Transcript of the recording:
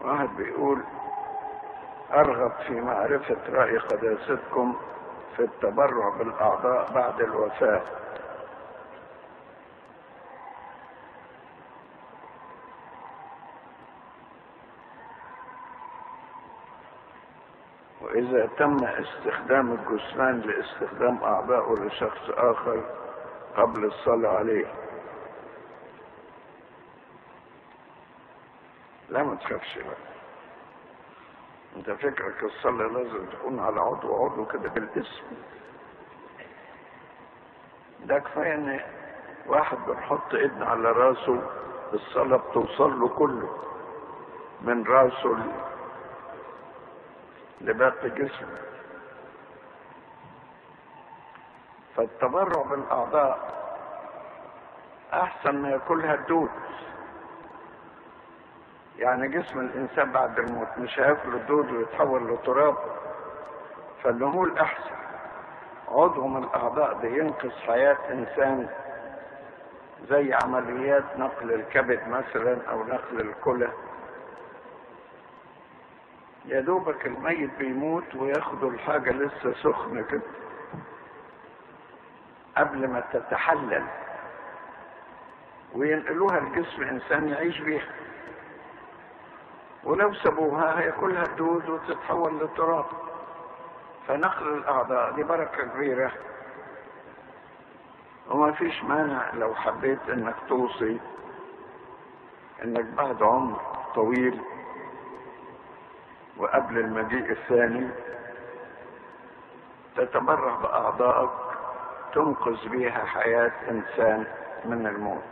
واحد بيقول أرغب في معرفة رأي قداستكم في التبرع بالأعضاء بعد الوفاة. وإذا تم استخدام الجثمان لاستخدام أعضائه لشخص آخر قبل الصلاة عليه. لا ما تخافش. بقى انت فكرك الصلاة لازم تكون على عضو عضو كده بالاسم. ده كفاية إن واحد بنحط إيدنا على راسه الصلاة بتوصل له كله. من راسه لباقي جسمه. فالتبرع بالأعضاء أحسن ما ياكلها الدود. يعني جسم الإنسان بعد الموت مش هياكل الدود ويتحول لتراب فاللي هو الأحسن. عضو من الأعضاء ده ينقذ حياة إنسان زي عمليات نقل الكبد مثلا أو نقل الكلى. يا دوبك الميت بيموت وياخدوا الحاجة لسه سخنة كده. قبل ما تتحلل وينقلوها لجسم إنسان يعيش بيها. ولو سابوها هياكلها الدود وتتحول لتراب فنقل الأعضاء دي بركة كبيرة. وما فيش مانع لو حبيت إنك توصي إنك بعد عمر طويل وقبل المجيء الثاني تتبرع بأعضائك تنقذ بها حياة إنسان من الموت.